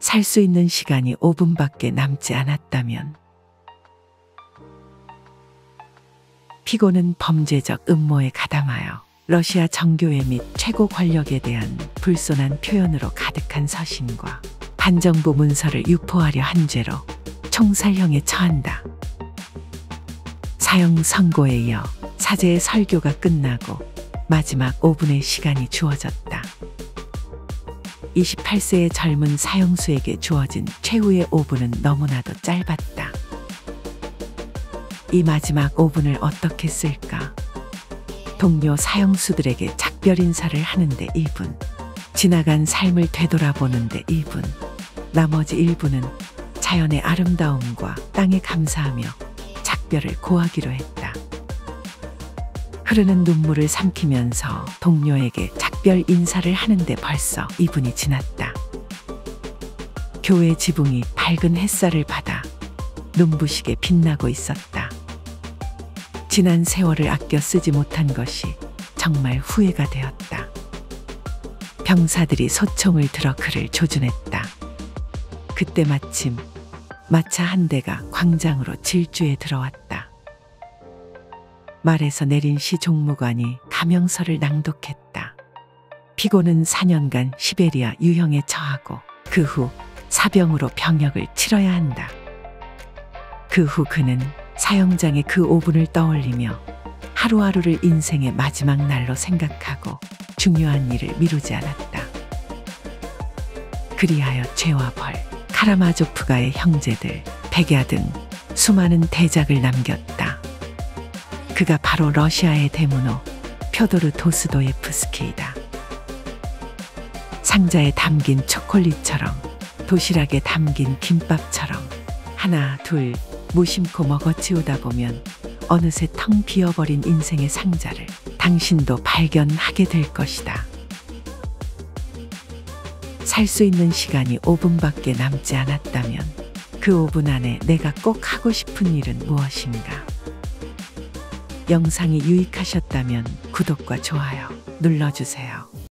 살 수 있는 시간이 5분밖에 남지 않았다면 피고는 범죄적 음모에 가담하여 러시아 정교회 및 최고 권력에 대한 불손한 표현으로 가득한 서신과 반정부 문서를 유포하려 한 죄로 총살형에 처한다. 사형 선고에 이어 사제의 설교가 끝나고 마지막 5분의 시간이 주어졌다. 28세의 젊은 사형수에게 주어진 최후의 5분은 너무나도 짧았다. 이 마지막 5분을 어떻게 쓸까? 동료 사형수들에게 작별 인사를 하는데 1분, 지나간 삶을 되돌아보는데 1분, 나머지 1분은 자연의 아름다움과 땅에 감사하며 작별을 고하기로 했다. 흐르는 눈물을 삼키면서 동료에게 작별 인사를 하는데 벌써 2분이 지났다. 교회 지붕이 밝은 햇살을 받아 눈부시게 빛나고 있었다. 지난 세월을 아껴 쓰지 못한 것이 정말 후회가 되었다. 병사들이 소총을 들어 그를 조준했다. 그때 마침 마차 한 대가 광장으로 질주해 들어왔다. 말에서 내린 시 종무관이 가명서를 낭독했다. 피고는 4년간 시베리아 유형에 처하고 그 후 사병으로 병역을 치러야 한다. 그 후 그는 사형장의 그 5분을 떠올리며 하루하루를 인생의 마지막 날로 생각하고 중요한 일을 미루지 않았다. 그리하여 죄와 벌, 카라마조프가의 형제들, 백야 등 수많은 대작을 남겼다. 그가 바로 러시아의 대문호 표도르 도스도예프스키이다. 상자에 담긴 초콜릿처럼 도시락에 담긴 김밥처럼 하나 둘 무심코 먹어치우다 보면 어느새 텅 비어버린 인생의 상자를 당신도 발견하게 될 것이다. 살 수 있는 시간이 5분밖에 남지 않았다면 그 5분 안에 내가 꼭 하고 싶은 일은 무엇인가? 영상이 유익하셨다면 구독과 좋아요 눌러주세요.